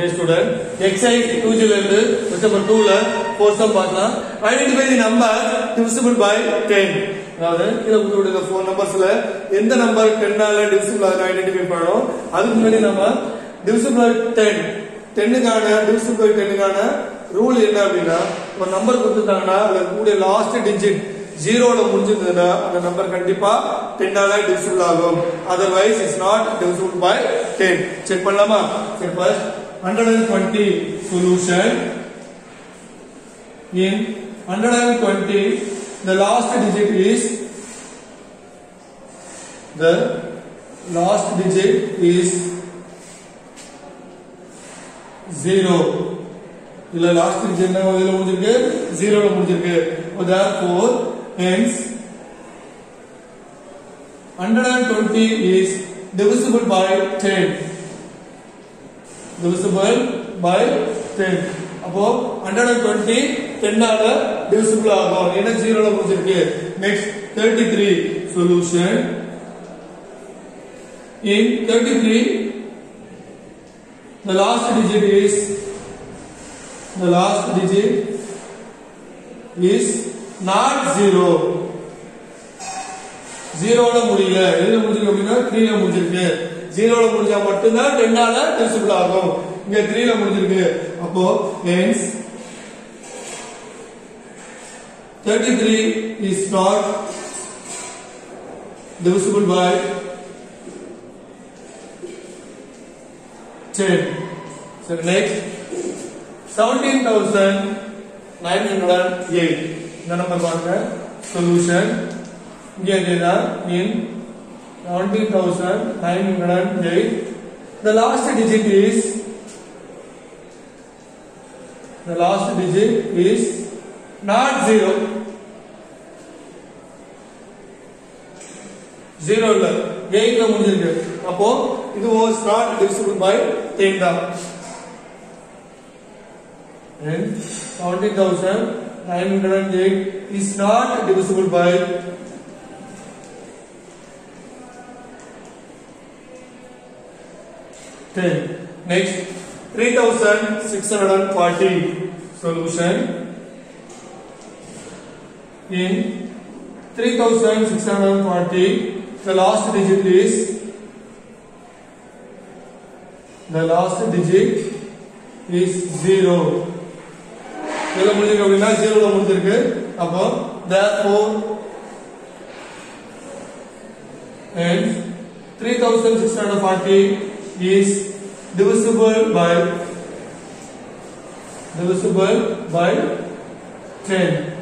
டே student exercise டூஜில இருந்து question number டூல ஃபோர் சம் பார்க்கலாம். Identify the number divisible by ten அதாவது கீழே கொடுத்துருக்க ஃபோன் நம்பர்ஸ்ல எந்த நம்பர் டென்னால டிவிசிபிள் ஆகுது ஐடென்டிஃபை பண்ணணும். அதுக்கு முன்னாடி நம்ம டிவிசிபிள் டென் டென்னுக்கான டிவிசிபிள் பை டென்னுக்கான ரூல் என்ன அப்படின்னா ஒரு நம்பர் கொடுத்துட்டாங்கன்னா அதுல கூடிய லாஸ்ட் டிஜிட் ஜீரோல முடிஞ்சிருந்ததுன்னா அந்த நம்பர் கண்டிப்பா டென்னால டிவிசிபிள் ஆகும். Otherwise it's not divisible by ten check பண்ணலாமா? சரி first hundred and twenty solution in 120 the last digit is the last digit is 0 இதுல லாஸ்ட் digit என்ன இதுல முடிஞ்சிருக்கு 0 ல முடிஞ்சிருக்கு so therefore hence 120 is divisible by 10 divisible by 10 அப்போ 120 10 ஆல divisible ஆகும் ஏன்னா 0 ல முடிஞ்சிருக்கு next 33 solution in 33 the last digit is the last digit is not 0 ஜீரோல முடியல எதுல முடிஞ்சிருக்கு அப்படின்னா த்ரீல முடிஞ்சிருக்கு ஜீரோல முடிஞ்சா மட்டும்தான் டென்னால டிவிசிபிள் ஆகும் இங்க த்ரீல முடிஞ்சிருக்கு அப்போ hence 33 is not divisible by 10 so next 17908 இந்த நம்பர் பாருங்க சொல்யூஷன் இங்கே இதுதான் in 17908 the last digit is the last digit is not zero zero இல்ல எயிட்ல முடிஞ்சிருக்கு அப்போ இது was not divisible by ten தான் and 70908 is not divisible by 10 next 3640 solution in 3640 the last digit is the last digit is 0 எதுல முடிஞ்சிருக்கு அப்படின்னா ஜீரோல முடிஞ்சிருக்கு அப்போ therefore and 3640 is divisible by divisible by 10